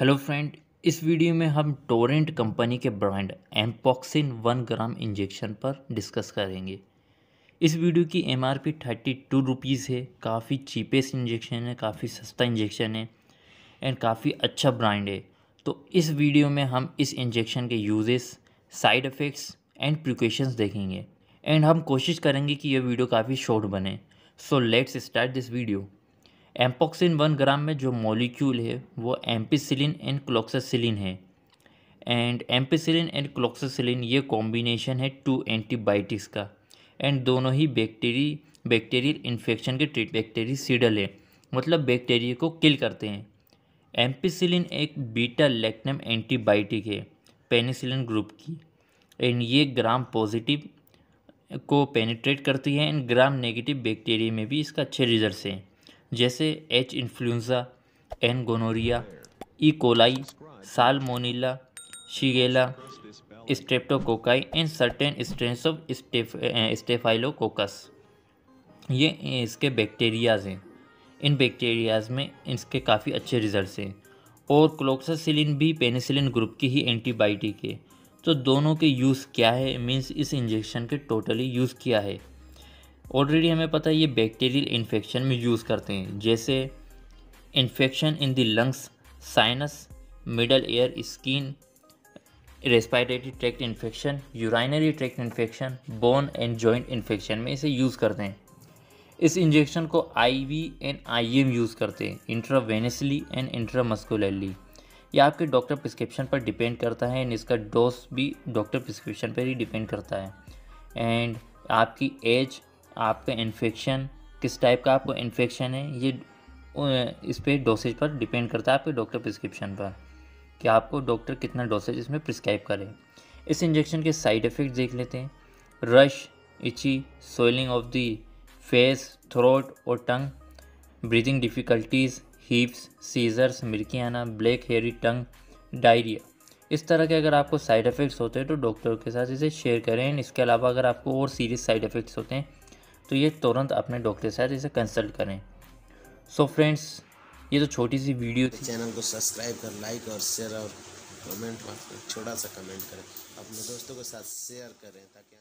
Hello friend इस video में हम टोरेंट कंपनी के brand Ampoxin one gram injection पर डिस्कस करेंगे। इस वीडियो की M R P thirty two rupees है, काफ़ी चीपेस्ट इंजेक्शन है, काफ़ी सस्ता इंजेक्शन है एंड काफ़ी अच्छा ब्रांड है। तो इस वीडियो में हम इस इंजेक्शन के uses side effects and precautions देखेंगे। एंड हम कोशिश करेंगे कि यह वीडियो काफ़ी शॉर्ट बने। So let's start this video Ampoxin one gram में जो मॉलिक्यूल है, वो एम्पिसिलिन एंड क्लोक्सासिलिन है। एंड एम्पिसिलिन एंड क्लोक्सासिलिन ये कॉम्बिनेशन है टू एंटीबायोटिक्स का। एंड दोनों ही बैक्टीरी बैक्टीरियल इन्फेक्शन के ट्रीट बैक्टीरिसीडल है। मतलब बैक्टीरिया को किल करते हैं। एम्पिसिलिन एक बीटा लैक्टम एंटीबायोटिक है पेनिसिलिन ग्रुप की। एंड ये ग्राम पॉजिटिव को पेनिट्रेट करती है एंड ग्राम नेगेटिव बैक्टीरिया में भी इसका अच्छे रिज़ल्ट हैं। जैसे H influenzae N gonorrhoeae E coli salmonella shigella streptococci and certain strains of staphylococcus ये इसके बैक्टीरियाज हैं। इन बैक्टीरियाज में इसके काफ़ी अच्छे रिजल्ट्स हैं। और क्लोक्सासिलिन भी पेनिसिलिन ग्रुप की ही एंटीबायोटिक है। तो दोनों के यूज़ क्या है? मीन्स इस इंजेक्शन के टोटली यूज़ किया है। ऑलरेडी हमें पता है ये बैक्टीरियल इन्फेक्शन में यूज़ करते हैं। जैसे infection in the lungs sinus middle ear skin respiratory tract infection urinary tract infection bone and joint infection में इसे यूज़ करते हैं। इस इंजेक्शन को आईवी एंड आईएम यूज़ करते हैं इंट्रावेनसली एंड इंट्रामस्कुलरली यह आपके डॉक्टर प्रिस्क्रिप्शन पर डिपेंड करता है एंड इसका डोज भी डॉक्टर प्रिस्क्रिप्शन पर ही डिपेंड करता है। एंड आपकी एज आपका इन्फेक्शन किस टाइप का आपको इन्फेक्शन है, ये इस पर डोसेज पर डिपेंड करता है आपके डॉक्टर प्रिस्क्रिप्शन पर, कि आपको डॉक्टर कितना डोसेज इसमें प्रिस्क्राइब करे। इस इंजेक्शन के साइड इफ़ेक्ट देख लेते हैं। Rash itchy swelling of the face throat और tongue breathing difficulties hives seizures मिर्की आना ब्लैक हेरी टंग डायरिया इस तरह के अगर आपको साइड इफ़ेक्ट्स होते हैं तो डॉक्टर के साथ इसे शेयर करें। इसके अलावा अगर आपको और सीरियस साइड इफ़ेक्ट्स होते हैं तो ये तुरंत अपने डॉक्टर के साथ इसे कंसल्ट करें। सो so फ्रेंड्स ये तो छोटी सी वीडियो थी। चैनल को सब्सक्राइब कर लाइक और शेयर और कमेंट छोटा सा कमेंट करें। अपने दोस्तों के साथ शेयर करें ताकि